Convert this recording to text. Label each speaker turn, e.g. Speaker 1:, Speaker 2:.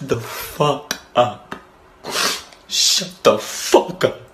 Speaker 1: the fuck up. Shut the fuck up.